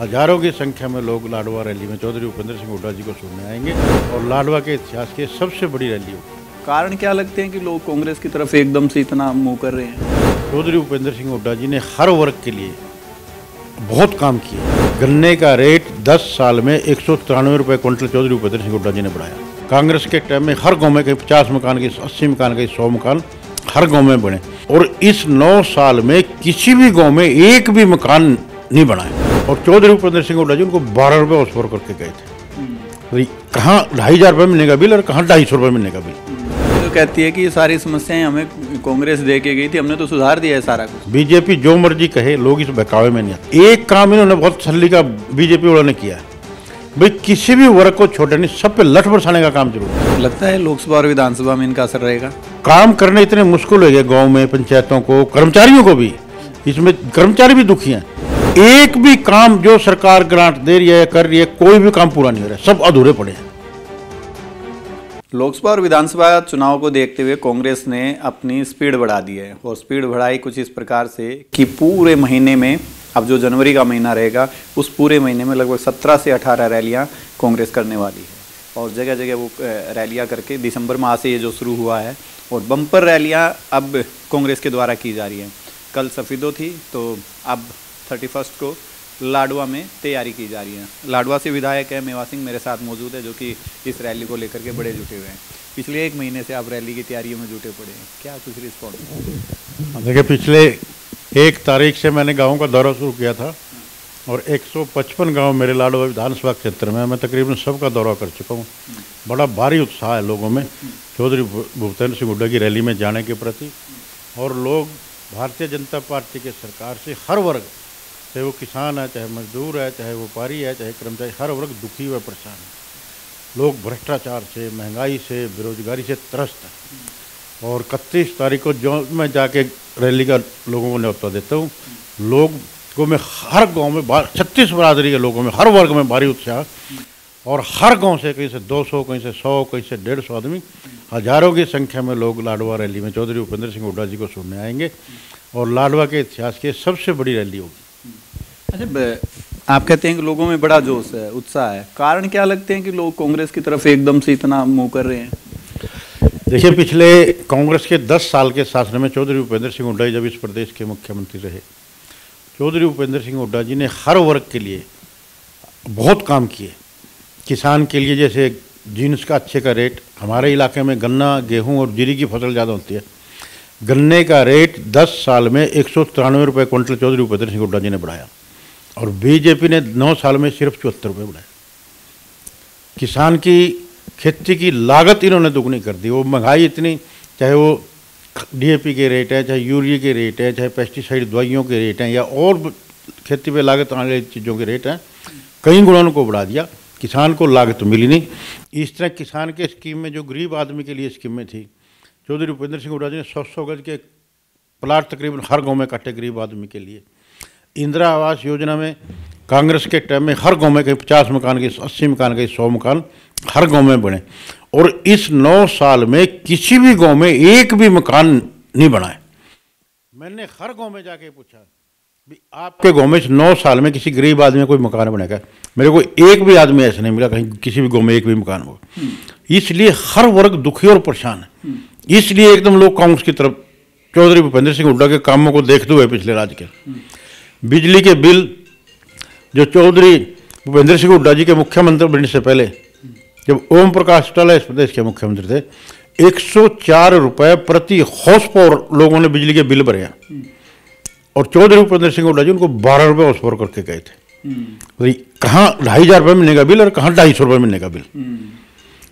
हज़ारों की संख्या में लोग लाडवा रैली में चौधरी उपेंद्र सिंह हुड्डा जी को सुनने आएँगे और लाडवा के इतिहास की सबसे बड़ी रैली होगी। कारण क्या लगते हैं कि लोग कांग्रेस की तरफ़ एकदम से इतना मुँह कर रहे हैं? चौधरी उपेंद्र सिंह हुड्डा जी ने हर वर्ग के लिए बहुत काम किया। गन्ने का रेट 10 साल में एक सौ तिरानवे रुपये क्विंटल चौधरी उपेंद्र सिंह हुड्डा जी ने बढ़ाया। कांग्रेस के टाइम में हर गाँव में कहीं पचास मकान कहीं अस्सी मकान कहीं सौ मकान हर गाँव में बने। और इस नौ साल में किसी भी गाँव में एक भी मकान नहीं बनाए और चौधरी उपेंद्र सिंह हुड्डा जी उनको बारह रुपये ऑफ़र करके गए थे। कहाँ ढाई हज़ार रुपये मिलने का बिल और कहाँ ढाई सौ रुपये मिलने का बिल? तो कहती है कि ये सारी समस्याएँ हमें कांग्रेस दे के गई थी हमने तो सुधार दिया है सारा कुछ। बीजेपी जो मर्ज़ी कहे लोग इस बहकावे में नहीं आते। एक काम इन्होंने बहुत सल्ली का बीजेपी वालों ने किया है। भाई किसी भी वर्ग को छोटे नहीं सब पे लठ बरसाने का काम ज़रूर लगता है लोकसभा और विधानसभा में इनका असर रहेगा। काम करने इतने मुश्किल हो गए गाँव में पंचायतों को कर्मचारियों को भी। इसमें कर्मचारी भी दुखी हैं। एक भी काम जो सरकार ग्रांट दे रही है कर रही है, कोई भी काम पूरा नहीं हो रहा है, सब अधूरे पड़े हैं। लोकसभा और विधानसभा चुनाव को देखते हुए कांग्रेस ने अपनी स्पीड बढ़ा दी है और स्पीड बढ़ाई कुछ इस प्रकार से कि पूरे महीने में, अब जो जनवरी का महीना रहेगा, उस पूरे महीने में लगभग सत्रह से अठारह रैलियाँ कांग्रेस करने वाली है। और जगह जगह वो रैलियाँ करके दिसंबर माह से ये जो शुरू हुआ है, और बम्पर रैलियाँ अब कांग्रेस के द्वारा की जा रही हैं। कल सफ़ीदो थी तो अब थर्टी फ़र्स्ट को लाडवा में तैयारी की जा रही है। लाडवा से विधायक है मेवा सिंह मेरे साथ मौजूद है, जो कि इस रैली को लेकर के बड़े जुटे हुए हैं। पिछले एक महीने से आप रैली की तैयारियों में जुटे पड़े हैं। क्या कुछ रिस्पॉन्स देखिए, पिछले एक तारीख से मैंने गाँव का दौरा शुरू किया था और 155 गाँव मेरे लाडवा विधानसभा क्षेत्र में मैं तकरीबन सबका दौरा कर चुका हूँ। बड़ा भारी उत्साह है लोगों में। चौधरी भूपेंद्र सिंह हुड्डा की रैली में जाने के प्रति। और लोग, भारतीय जनता पार्टी के सरकार से हर वर्ग चाहे वो किसान है, चाहे मजदूर है, चाहे व्यापारी है, चाहे कर्मचारी, हर वर्ग दुखी व परेशान है। लोग भ्रष्टाचार से, महँगाई से, बेरोजगारी से त्रस्त हैं। और इकतीस तारीख को जो मैं जाके रैली का लोगों को न्यौता देता हूँ, लोग को में हर गाँव में छत्तीस बरादरी के लोगों में, हर वर्ग में भारी उत्साह। और हर गाँव से कहीं से 200 कहीं से 100 कहीं से डेढ़ सौ आदमी, हज़ारों की संख्या में लोग लाडवा रैली में। चौधरी उपेंद्र सिंह हुड्डा जी को सुनने आएँगे। और लाडवा के इतिहास की सबसे बड़ी रैली होगी। अच्छा आप कहते हैं कि लोगों में बड़ा जोश है, उत्साह है। कारण क्या लगते हैं कि लोग कांग्रेस की तरफ़ एकदम से इतना मुँह कर रहे हैं? देखिए, पिछले कांग्रेस के 10 साल के शासन में चौधरी उपेंद्र सिंह हुड्डा जब इस प्रदेश के मुख्यमंत्री रहे, चौधरी उपेंद्र सिंह हुड्डा जी ने हर वर्ग के लिए बहुत काम किए। किसान के लिए जैसे जीन्स का अच्छे का रेट, हमारे इलाके में गन्ना, गेहूँ और जीरी की फ़सल ज़्यादा होती है। गन्ने का रेट 10 साल में एक सौ तिरानवे रुपये क्विंटल चौधरी उपेंद्र सिंह हुड्डा जी ने बढ़ाया। और बीजेपी ने नौ साल में सिर्फ़ चौहत्तर रुपये बढ़ाए किसान की खेती की लागत इन्होंने दुगनी कर दी। वो महँगाई इतनी, चाहे वो डीएपी के रेट है, चाहे यूरिया के रेट है, चाहे पेस्टिसाइड दवाइयों के रेट हैं, या और खेती पे लागत आने वाली चीज़ों के रेट हैं, कई गुणों को बढ़ा दिया। किसान को लागत मिली नहीं। इस तरह किसान के स्कीम में, जो गरीब आदमी के लिए स्कीमें थी, चौधरी भूपेंद्र सिंह हुड्डा जी ने सौ सौ गज के प्लाट तकरीबन हर गाँव में काटे गरीब आदमी के लिए। इंदिरा आवास योजना में कांग्रेस के टाइम में हर गाँव में कहीं पचास मकान के अस्सी मकान के सौ मकान हर गाँव में बने। और इस नौ साल में किसी भी गाँव में एक भी मकान नहीं बनाए मैंने हर गाँव में जाके पूछा भी आपके गाँव में इस नौ साल में किसी गरीब आदमी कोई मकान बनेगा? मेरे को एक भी आदमी ऐसा नहीं मिला, कहीं किसी भी गाँव में एक भी मकान हो। इसलिए हर वर्ग दुखी और परेशान है। इसलिए एकदम लोग कांग्रेस की तरफ़, चौधरी भूपेंद्र सिंह हुड्डा के कामों को देखते हुए पिछले राज्य के। बिजली के बिल, जो चौधरी भूपेंद्र सिंह हुड्डा जी के मुख्यमंत्री बनने से पहले, जब ओम प्रकाश चौटाला इस प्रदेश के मुख्यमंत्री थे, एक सौ चार रुपये प्रति हाउस पावर लोगों ने बिजली के बिल भरे हैं। और चौधरी भूपेंद्र सिंह हुड्डा जी उनको बारह रुपये हाउस पावर करके गए थे। तो कहाँ ढाई हज़ार रुपये मिलने का बिल और कहाँ ढाई सौ रुपये मिलने का बिल?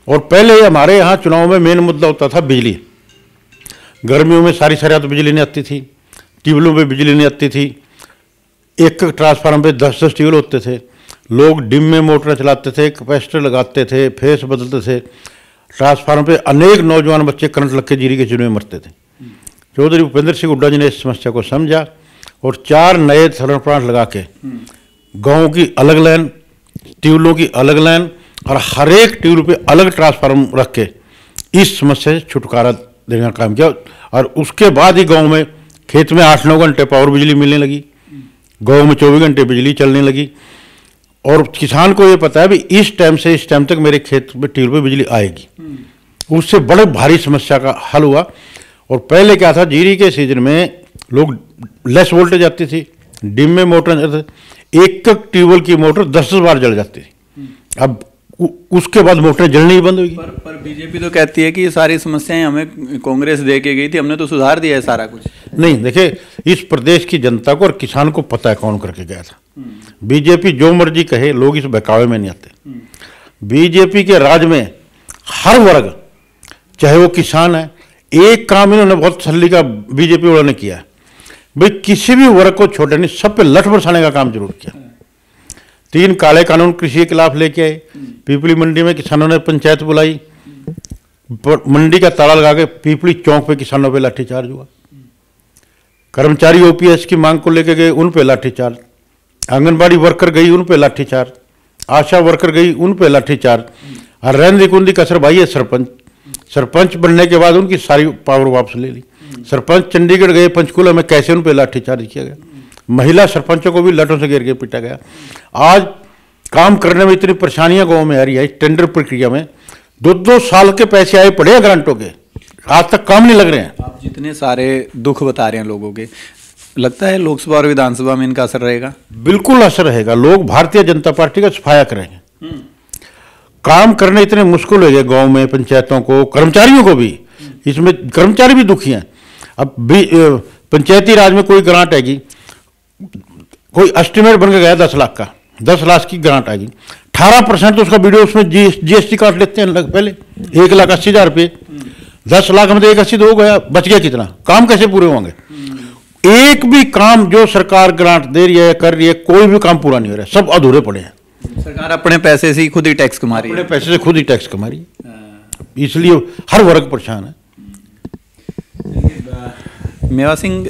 और पहले हमारे यहाँ चुनाव में मेन मुद्दा होता था बिजली। गर्मियों में सारी सारी रात बिजली नहीं आती थी ट्यूबलों में बिजली नहीं आती थी एक एक ट्रांसफार्म पे दस दस ट्यूबल होते थे। लोग डिम में मोटर चलाते थे, कैपेसिटर लगाते थे, फेस बदलते थे। ट्रांसफार्मर पे अनेक नौजवान बच्चे करंट लग के जीरी के चुने मरते थे। चौधरी भूपेंद्र सिंह हुड्डा जी ने इस समस्या को समझा और चार नए थर्मल प्लांट लगा के, गाँव की अलग लाइन ट्यूबलों की अलग लाइन और हर एक ट्यूब पे अलग ट्रांसफार्म रख के इस समस्या से छुटकारा देने का काम किया और उसके बाद ही गाँव में खेत में आठ नौ घंटे पावर बिजली मिलने लगी। गाँव में चौबीस घंटे बिजली चलने लगी। और किसान को ये पता है भी इस टाइम से इस टाइम तक मेरे खेत में ट्यूब पे बिजली आएगी। उससे बड़े भारी समस्या का हल हुआ। और पहले क्या था जीरी के सीज़न में लोग लेस वोल्टेज आती थी डिम में मोटर। एक एक ट्यूबवेल की मोटर दस दस बार जल जाती थी। अब उ, उसके बाद मोटरें जलनी ही बंद होगी। पर पर बीजेपी तो कहती है कि ये सारी समस्याएँ हमें कांग्रेस दे के गई थी हमने तो सुधार दिया है सारा कुछ। नहीं देखिए इस प्रदेश की जनता को और किसान को पता है कौन करके गया था। बीजेपी जो मर्ज़ी कहे लोग इस बहकावे में नहीं आते। बीजेपी के राज में हर वर्ग चाहे वो किसान है एक काम इन्होंने बहुत सल्ली का बीजेपी वालों ने किया है। भाई किसी भी वर्ग को छोटे नहीं सब पे लठ बरसाने का काम ज़रूर किया। तीन काले कानून कृषि के खिलाफ लेके आए। पीपली मंडी में किसानों ने पंचायत बुलाई। मंडी का ताला लगा के पीपली चौक पे किसानों पे लाठीचार्ज हुआ। कर्मचारी ओपीएस की मांग को लेके गए, उन पे लाठीचार्ज। आंगनबाड़ी वर्कर गई, उन पे लाठीचार्ज। आशा वर्कर गई, उन पे लाठीचार्ज। और रहंदी कुंदी कसर भाई है सरपंच। सरपंच बनने के बाद उनकी सारी पावर वापस ले ली। सरपंच चंडीगढ़ गए, पंचकूला में कैसे उन पे लाठीचार्ज किया गया? महिला सरपंचों को भी लठों से घेर के पीटा गया। आज काम करने में इतनी परेशानियाँ गाँव में आ रही है टेंडर प्रक्रिया में। दो दो साल के पैसे आए पड़े हैं ग्रांटों के आज तक काम नहीं लग रहे हैं। आप जितने सारे दुख बता रहे हैं लोगों के लगता है लोकसभा और विधानसभा में इनका असर रहेगा? बिल्कुल असर रहेगा। लोग भारतीय जनता पार्टी का सफाया करेंगे। काम करने इतने मुश्किल हो गए गाँव में पंचायतों को कर्मचारियों को भी। इसमें कर्मचारी भी दुखी हैं। अब भी पंचायती राज में कोई ग्रांट आएगी कोई एस्टिमेट बन के गया दस लाख का। दस लाख की ग्रांट आएगी। अठारह परसेंट तो उसका वीडियो उसमें जी जीएसटी काट लेते हैं लग पहले। एक लाख अस्सी हज़ार रुपये। दस लाख में तो एक अस्सी तो हो गया। बच गया कितना? काम कैसे पूरे होंगे? एक भी काम जो सरकार ग्रांट दे रही है कर रही है कोई भी काम पूरा नहीं हो रहा है। सब अधूरे पड़े हैं। सरकार अपने पैसे से ही खुद ही टैक्स कमा रही है। अपने पैसे से खुद ही टैक्स कमा रही है। इसलिए हर वर्ग परेशान है। मेवा सिंह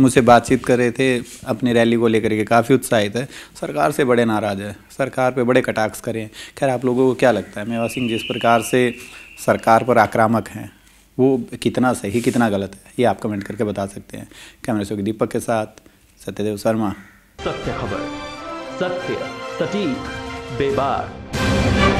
मुझसे बातचीत कर रहे थे, अपनी रैली को लेकर के काफ़ी उत्साहित है। सरकार से बड़े नाराज़ है। सरकार पे बड़े कटाक्ष करें। खैर, आप लोगों को क्या लगता है? मेवा सिंह जिस प्रकार से सरकार पर आक्रामक हैं, वो कितना सही, कितना गलत है? ये आप कमेंट करके बता सकते हैं। कैमरे से दीपक के साथ सत्यदेव शर्मा। सत्य खबर, सत्य, सटीक, बेबाक।